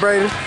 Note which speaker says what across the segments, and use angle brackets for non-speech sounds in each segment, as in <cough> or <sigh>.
Speaker 1: job,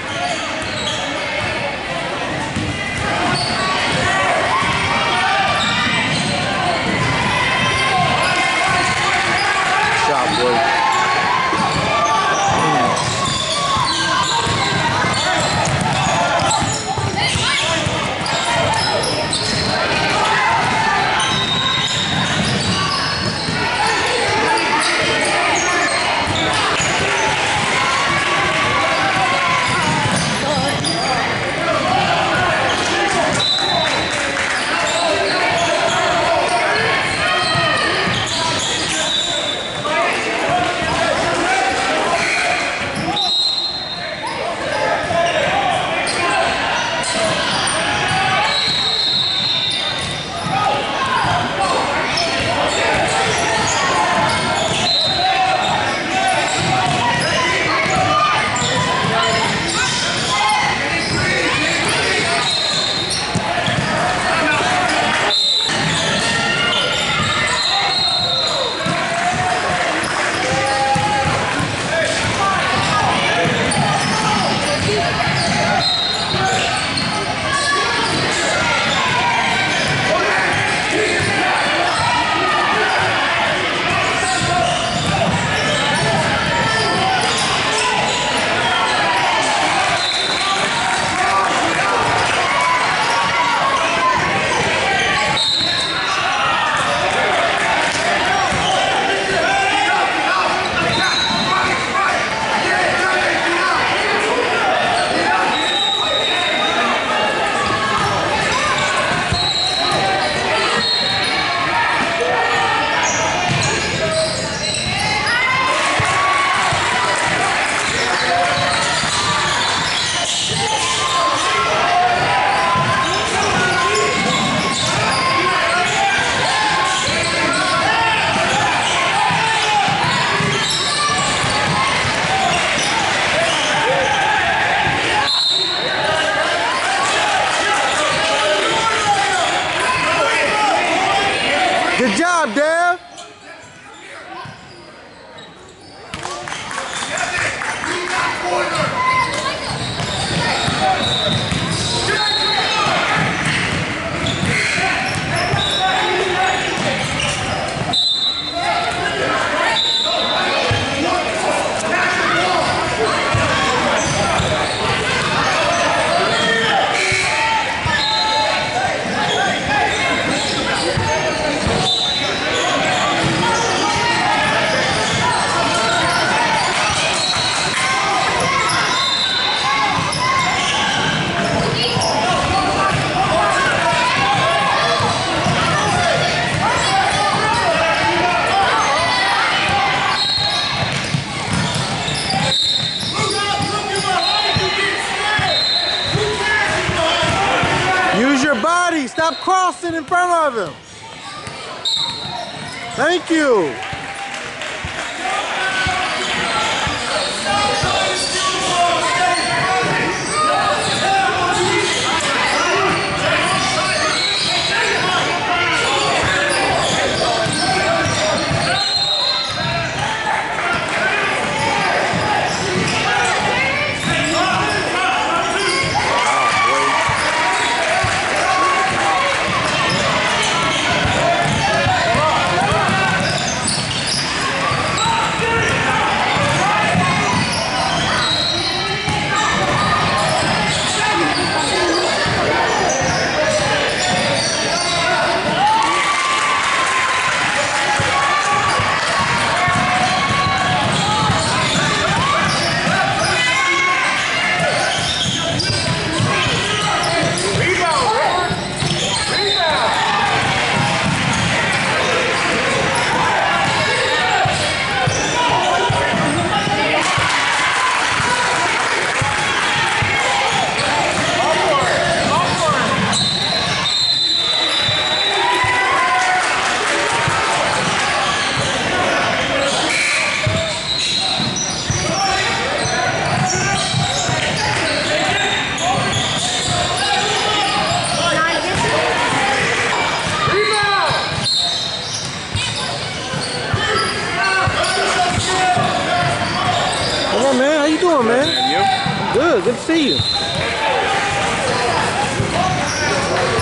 Speaker 1: Good good to see you.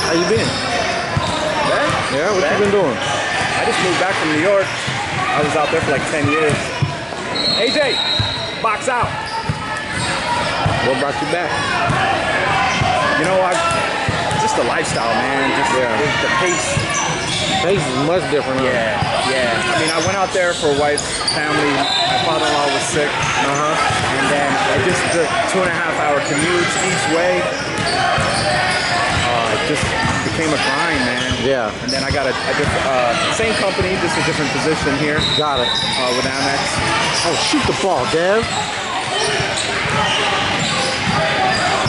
Speaker 1: How you been?
Speaker 2: Ben?
Speaker 1: Yeah, what
Speaker 2: Ben?
Speaker 1: you been doing?
Speaker 2: I just moved back from New York. I was out there for like 10 years. AJ, box out.
Speaker 1: What brought you back?
Speaker 2: You know, I just the lifestyle, man. Just
Speaker 1: Yeah.
Speaker 2: the, the pace.
Speaker 1: Is much different. huh?
Speaker 2: Yeah, yeah. I mean, I went out there for wife's family. My father-in-law was sick.
Speaker 1: Uh-huh.
Speaker 2: And then I just the two and a half hour commutes each way. Uh, it just became a grind, man.
Speaker 1: Yeah.
Speaker 2: And then I got a, a different, uh, same company, just a different position here
Speaker 1: Got it.
Speaker 2: uh, with Amex.
Speaker 1: Oh, shoot the ball, Dev.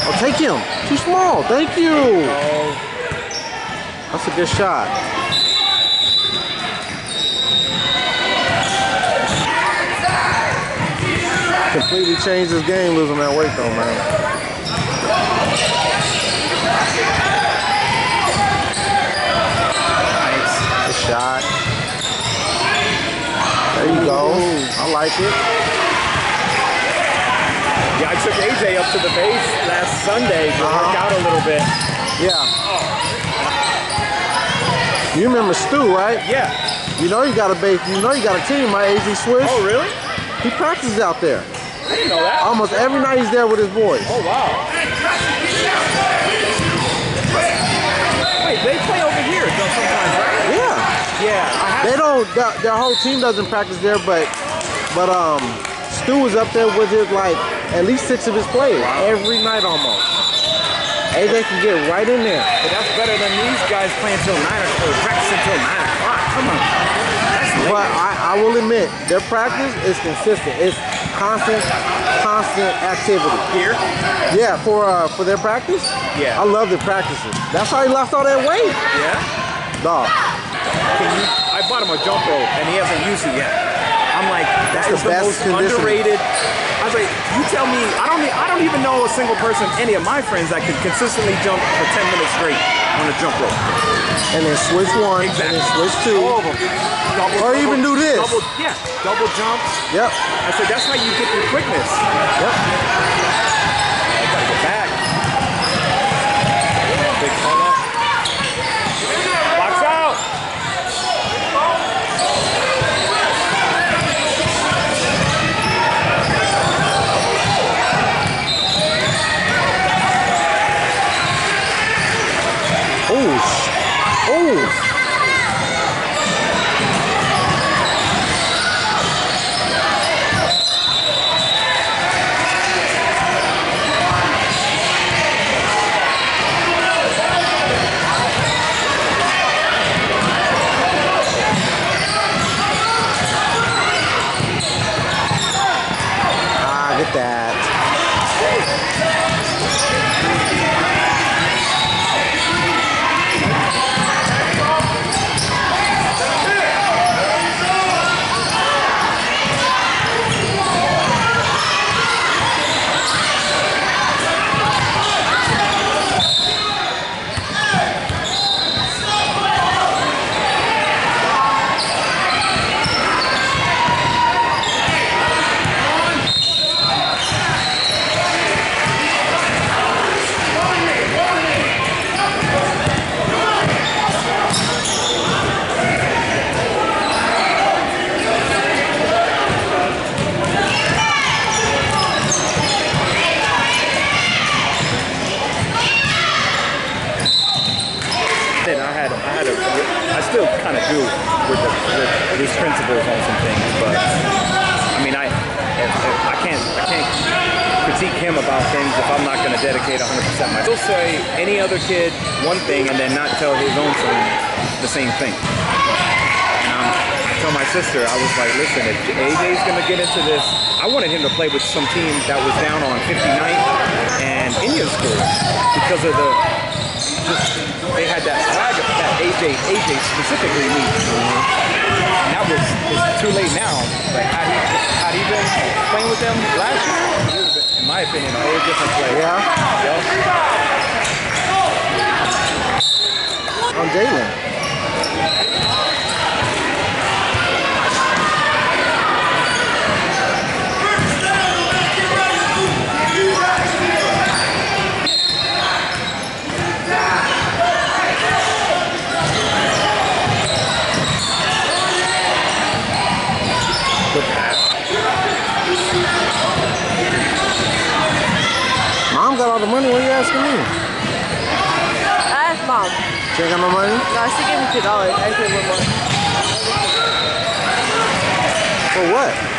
Speaker 1: Oh, take him. Too small. Thank you.
Speaker 2: Oh,
Speaker 1: That's a good shot. Completely changed his game losing that weight though, man.
Speaker 2: nice.
Speaker 1: Good shot. There you go. I like it.
Speaker 2: Yeah, I took AJ up to the base last Sunday to work
Speaker 1: Uh-huh.
Speaker 2: out a little bit.
Speaker 1: Yeah. You remember Stu, right?
Speaker 2: Yeah.
Speaker 1: You know you got a base. You know you got a team, right? AJ Swish.
Speaker 2: Oh, really?
Speaker 1: He practices out there.
Speaker 2: I didn't know that.
Speaker 1: Almost every night he's there with his boys.
Speaker 2: Oh, wow. Wait, they play over here though sometimes, right?
Speaker 1: Yeah.
Speaker 2: Yeah,
Speaker 1: They don't. Their, their whole team doesn't practice there, but but um, Stu was up there with his like at least six of his players every night almost. AJ can get right in there.
Speaker 2: But that's better than these guys playing till 9 o'clock, or practicing till 9 o'clock. Come on.
Speaker 1: But I, I will admit, their practice is consistent. It's constant, constant activity.
Speaker 2: here?
Speaker 1: Yeah, for uh, for their practice.
Speaker 2: Yeah.
Speaker 1: I love their practices. That's how he lost all that weight.
Speaker 2: Yeah?
Speaker 1: Dog.
Speaker 2: You, I bought him a jump rope and he hasn't used it yet. I'm like, that
Speaker 1: That's
Speaker 2: is
Speaker 1: the
Speaker 2: the,
Speaker 1: best
Speaker 2: most
Speaker 1: condition.
Speaker 2: underrated. I was like, you tell me, I don't, I don't even know a single person, any of my friends that could consistently jump for 10 minutes straight on a jump rope.
Speaker 1: And then switch one, and then switch two.
Speaker 2: All of them. Double,
Speaker 1: Or even do this.
Speaker 2: Double, yeah, double jumps.
Speaker 1: Yep.
Speaker 2: I said, that's how you get your quickness.
Speaker 1: Yep.
Speaker 2: I gotta get back. Big call up. Box out.
Speaker 1: Oh. sh- Oh. Ah, get that.
Speaker 2: Then I had, I had a, I still kind of do with, the, with on some things, but I mean, I, I can't, I can't critique him about things if I'm not going to dedicate 100% myself. He'll say any other kid one thing and then not tell his own son the same thing. I'm, um, I tell my sister, I was like, listen, if AJ's going to get into this, I wanted him to play with some team that was down on 59th and Indian school because of the just they had that AJ AJ specifically needs. And uh, that was it's too late now. But had he had he been playing with them last year, he would have been, in my opinion, a whole different player.
Speaker 1: Yeah.
Speaker 2: Yup.
Speaker 1: On Jalen. Asking me?
Speaker 3: I asked mom.
Speaker 1: She ain't got no money?
Speaker 3: No, she gave me two dollars. I said one more.
Speaker 1: For what?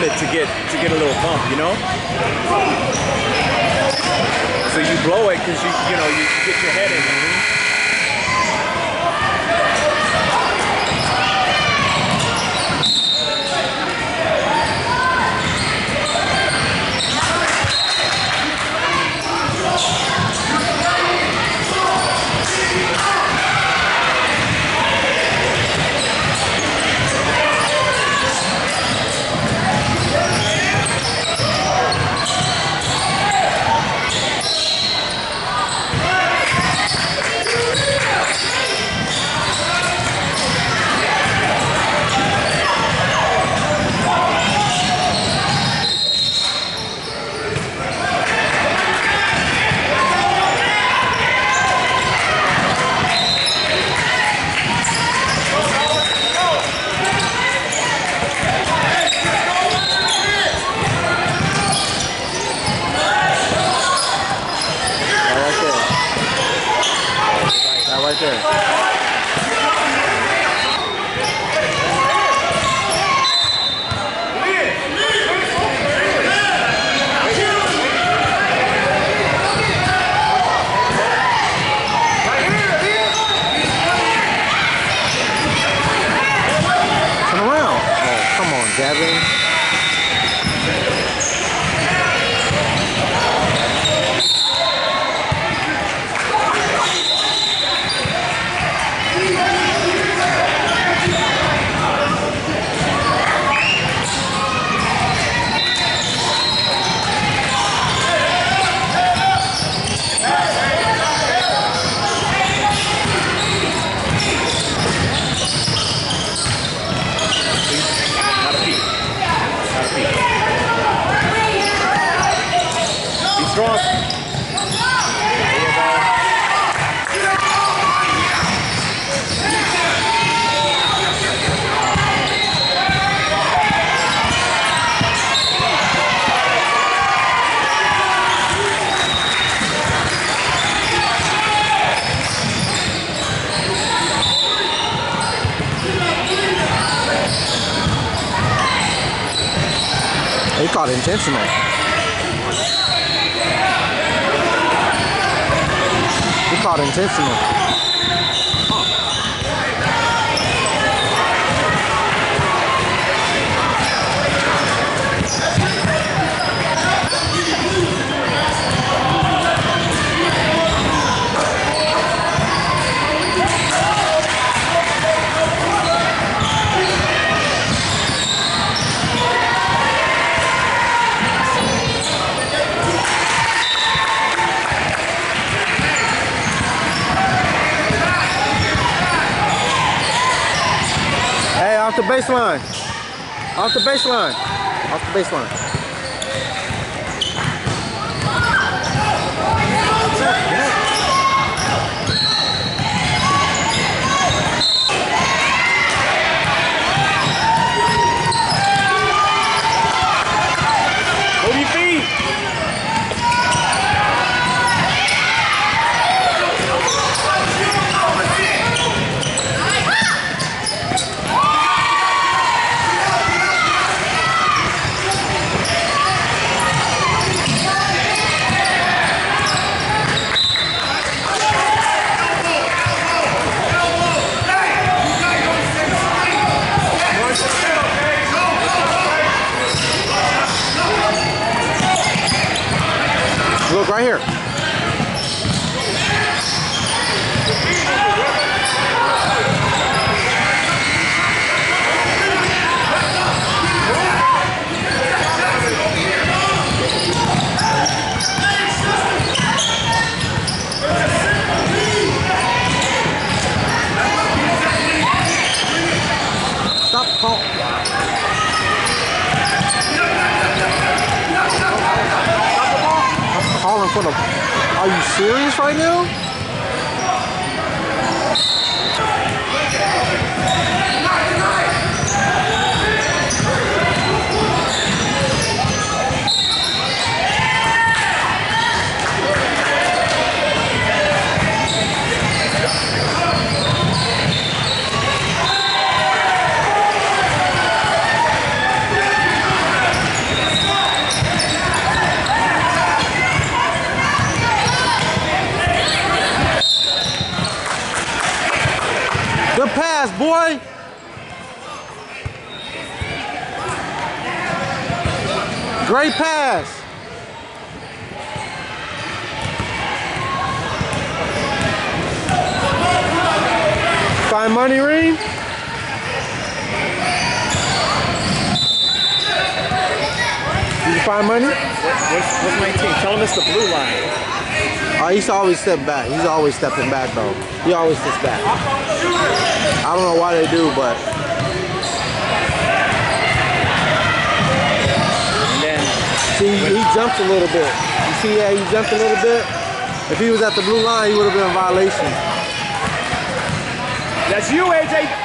Speaker 2: To get to get a little bump, you know? So you blow it because you you know you get your head in not intentional. It's not
Speaker 1: intentional. Off the baseline. Off the baseline. Off the baseline.
Speaker 2: Move your feet.
Speaker 1: Look right here. Stop call. I'm calling for the. Are you serious right now? Good pass, boy. Great pass. Find money, Reem? Did you find money?
Speaker 2: What, what's, what's 19? Tell him it's the blue line.
Speaker 1: Oh, he's always step back. He's always stepping back though. He always steps back. I don't know why they do, but see, he jumped a little bit. You see how he jumped a little bit? If he was at the blue line, he would have been in violation.
Speaker 2: that's you, AJ.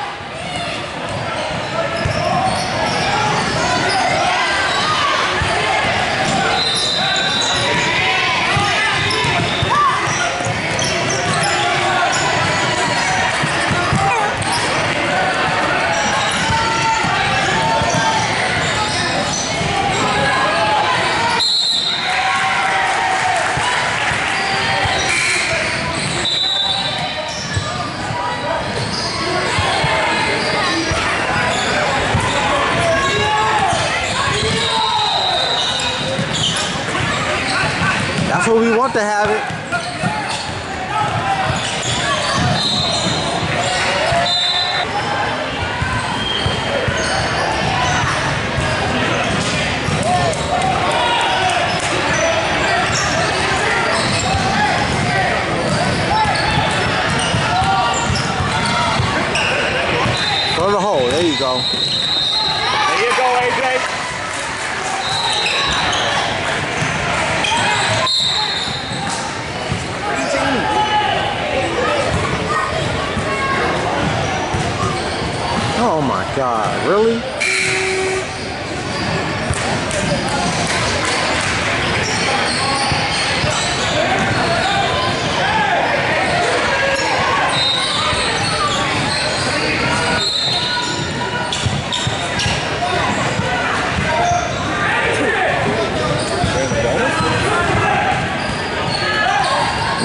Speaker 1: That's what we want to have it. Go to the hole. There you go.
Speaker 2: There you go, AJ.
Speaker 1: Oh my God, really?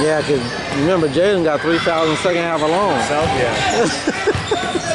Speaker 1: Yeah, because remember, Jalen got 3,000 second half alone.
Speaker 2: South, yeah. <laughs>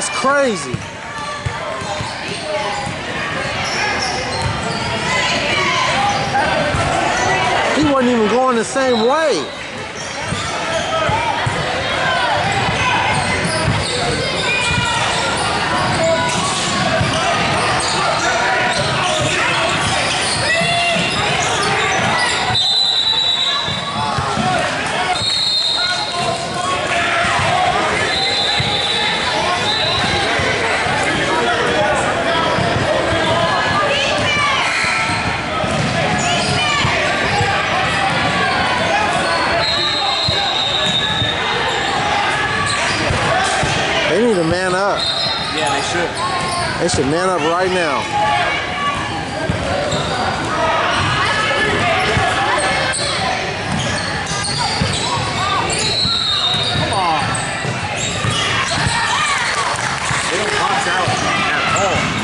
Speaker 1: That's crazy. He wasn't even going the same way. They need to man up.
Speaker 2: Yeah, they should.
Speaker 1: They should man up right now.
Speaker 2: Come on. They don't box out at all.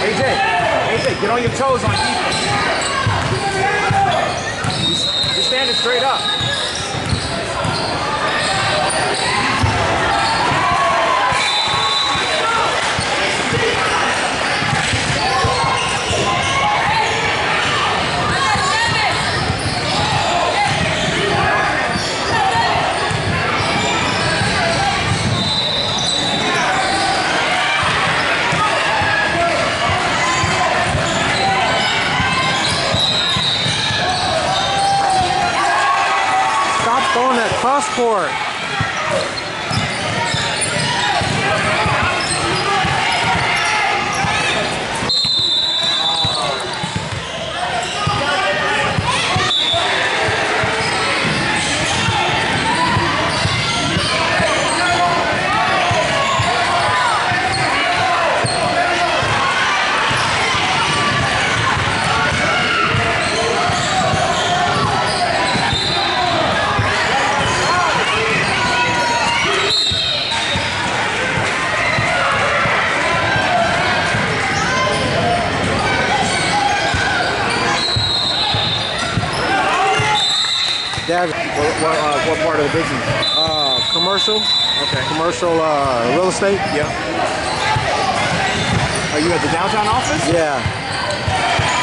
Speaker 2: AJ, AJ, get on your toes defense. Just, just standing straight up.
Speaker 1: Stop throwing that cross court. Dad,
Speaker 2: What, what, uh, what part of the business?
Speaker 1: uh, commercial,
Speaker 2: Okay.
Speaker 1: commercial uh, real estate.
Speaker 2: Yeah. Are you at the downtown office?
Speaker 1: Yeah.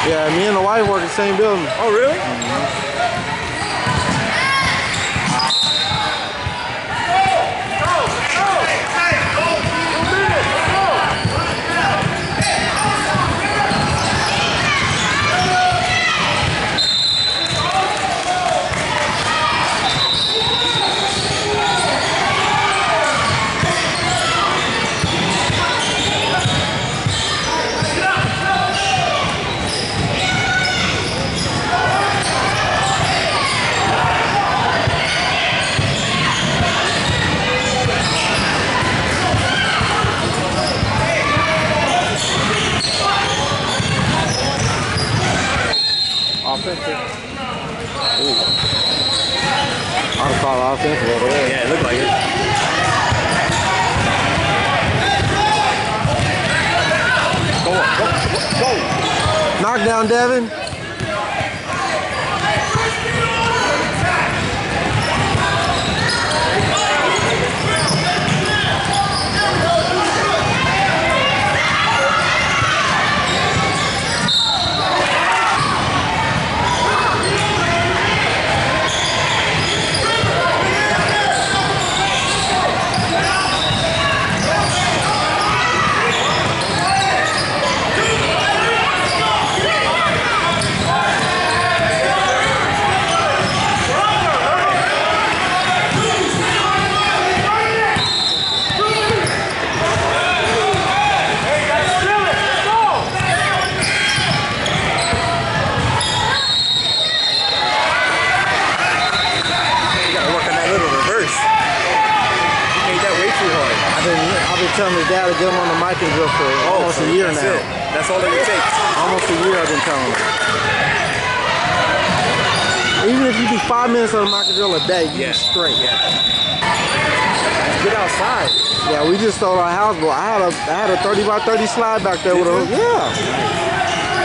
Speaker 1: Yeah, me and the wife work in the same building.
Speaker 2: Oh, really? Offensive.
Speaker 1: Offensive over there.
Speaker 2: Yeah, it looked like it. Go on, go, go, go.
Speaker 1: Knock down Devin.
Speaker 2: You gotta work on that little reverse. You made that way too hard.
Speaker 1: I've been I've been telling his dad to get him on the Mikan drill for oh, almost
Speaker 2: so
Speaker 1: a year
Speaker 2: that's
Speaker 1: now.
Speaker 2: It. That's all it takes.
Speaker 1: Almost a year I've been telling him. Even if you do five minutes on the Mikan drill a day, you
Speaker 2: Yeah.
Speaker 1: straight.
Speaker 2: Yeah. Get outside.
Speaker 1: Yeah, we just sold our house, but I had a I had a 30 by 30 slide back there
Speaker 2: Did
Speaker 1: with a yeah.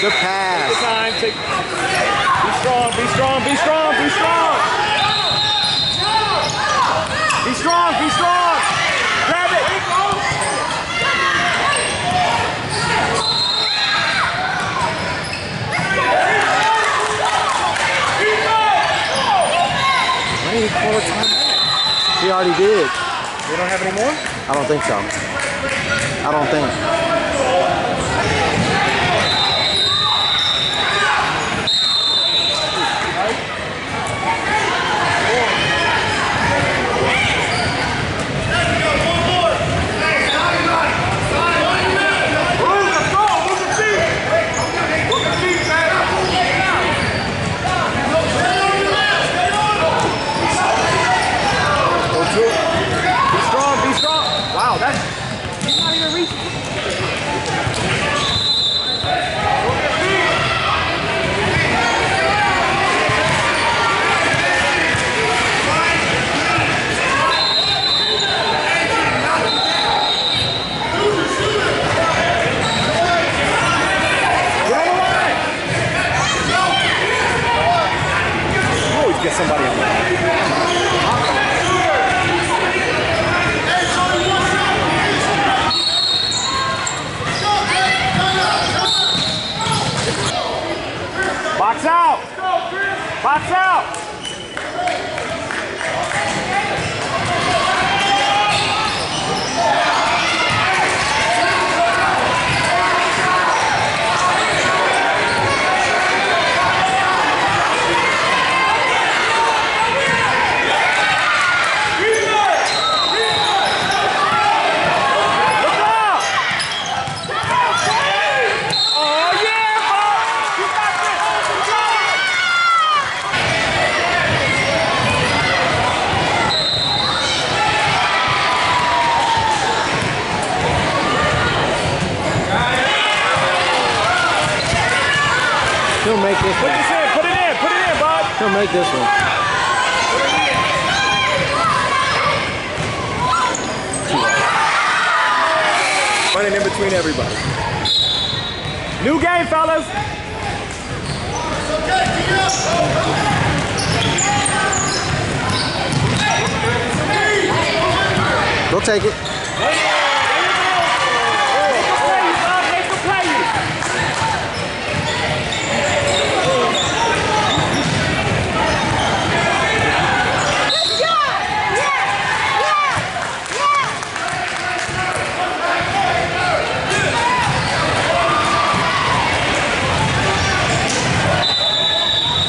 Speaker 1: Good
Speaker 2: Take
Speaker 1: pass.
Speaker 2: your time. Take. Be strong. Be strong. Be strong. Be strong. Be strong. Be strong. Grab it. Why did he call a timeout?
Speaker 1: He already did.
Speaker 2: We don't have any more.
Speaker 1: I don't think so. I don't think. He'll this one.
Speaker 2: Running in between everybody. New game, fellas.
Speaker 1: Go take it.
Speaker 2: Make a play, Bob. Make a play.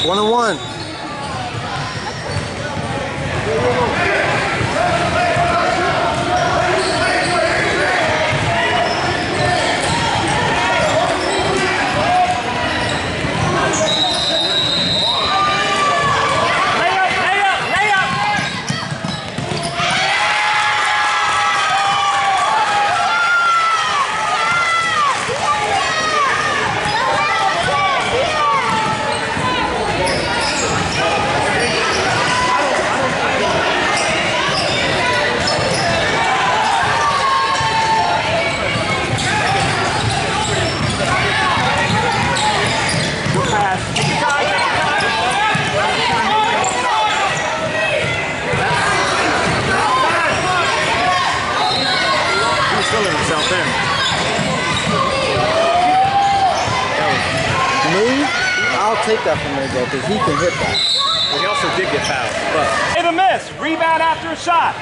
Speaker 1: One and one.
Speaker 2: Lay up, lay up, lay up. pass. Take your time, take your time. He was feeling himself there.
Speaker 1: Me, I'll take that from AJ because he can hit that.
Speaker 2: Well, he also did get fouled. But hit a miss. Rebound after a shot.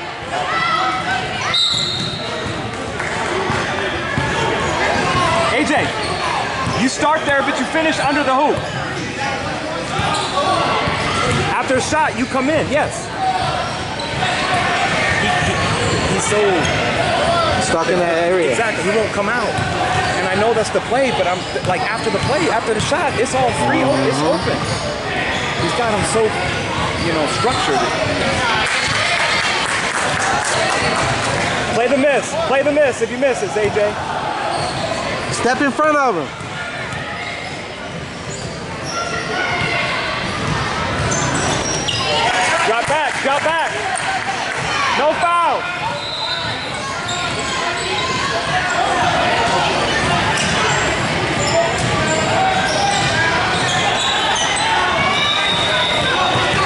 Speaker 2: AJ, you start there, but you finish under the hoop. After a shot, you come in. Yes. He, he, he's so
Speaker 1: Stuck in that area.
Speaker 2: exactly. He won't come out. And I know that's the play, but I'm like after the play, after the shot, it's all free. It's open. He's got him so, you know, structured. Play the miss. Play the miss if you miss it, AJ.
Speaker 1: Step in front of him.
Speaker 2: Drop back. Drop back. No foul.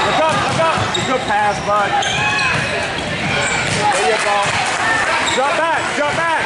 Speaker 2: Look up, look up. Good pass, bud. There you go. Drop back, drop back.